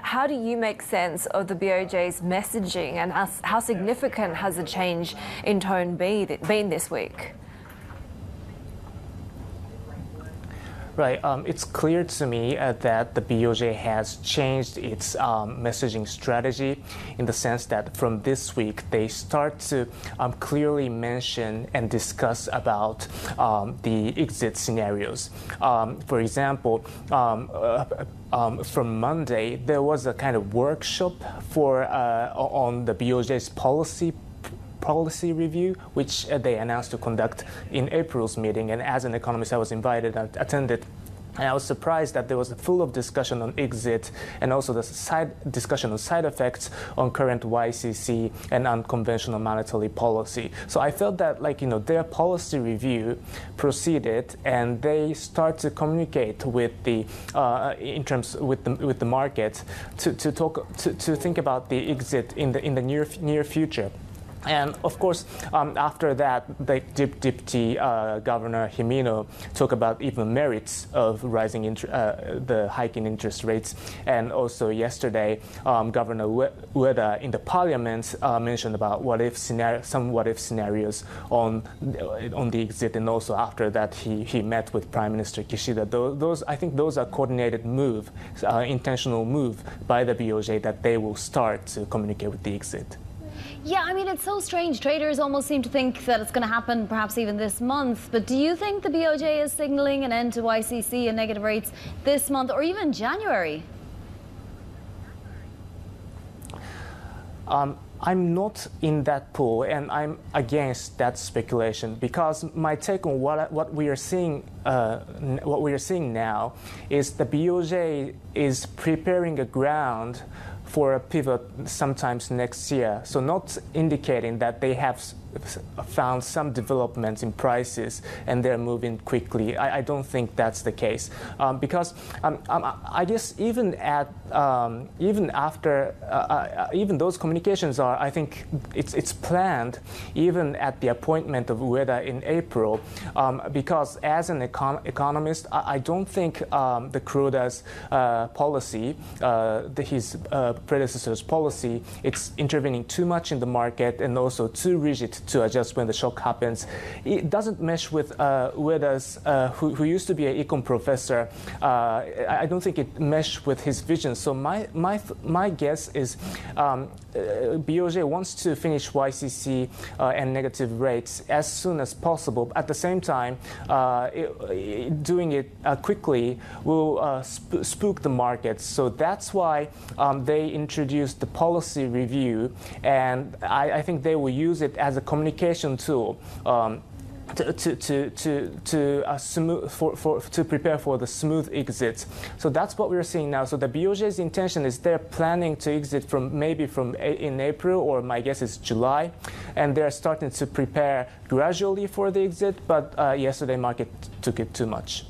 How do you make sense of the BOJ's messaging and how, significant has the change in tone be, been this week? Right. Um, it's clear to me uh, that the BOJ has changed its um, messaging strategy in the sense that from this week they start to um, clearly mention and discuss about um, the exit scenarios. Um, for example, um, uh, from Monday there was a kind of workshop for uh, on the BOJ's policy policy review, which uh, they announced to conduct in April's meeting. And as an economist, I was invited and attended and I was surprised that there was a full of discussion on exit and also the side discussion on side effects on current YCC and unconventional monetary policy. So I felt that like you know their policy review proceeded and they start to communicate with the uh, in terms with the with the market to, to talk to, to think about the exit in the in the near near future. And of course, um, after that, the Deputy uh, Governor Himino talked about even merits of rising uh, the hiking interest rates. And also yesterday, um, Governor Ueda in the Parliament uh, mentioned about what if scenario, some what if scenarios on on the exit. And also after that, he, he met with Prime Minister Kishida. Those, those I think those are coordinated move, uh, intentional move by the BOJ that they will start to communicate with the exit. Yeah, I mean, it's so strange. Traders almost seem to think that it's going to happen perhaps even this month. But do you think the BOJ is signaling an end to YCC and negative rates this month or even January? Um, I'm not in that pool, and I'm against that speculation because my take on what what we are seeing, uh, what we are seeing now, is the BOJ is preparing a ground for a pivot sometimes next year. So not indicating that they have found some developments in prices and they're moving quickly. I, I don't think that's the case um, because um, um, I guess even at um, even after uh, uh, even those communications are I think it's it's planned even at the appointment of Ueda in April um, because as an econ- economist I, I, don't think um, the Kuroda's uh, policy uh, the, his uh, predecessor's policy it's intervening too much in the market and also too rigid to adjust when the shock happens. It doesn't mesh with uh, Ueda's, uh, who, who, used to be an econ professor. Uh, I don't think it meshed with his vision. So my my my guess is um, uh, BOJ wants to finish YCC and negative rates as soon as possible. At the same time, uh, it, doing it quickly will sp- spook the markets. So that's why um, they introduced the policy review, and I, I think they will use it as a communication tool. Um, to, to, to, to, uh, smooth, for, for, to prepare for the smooth exit. So that's what we're seeing now. So the BOJ's intention is they're planning to exit from maybe from in April or my guess is July, and they're starting to prepare gradually for the exit. But uh, yesterday market took it too much.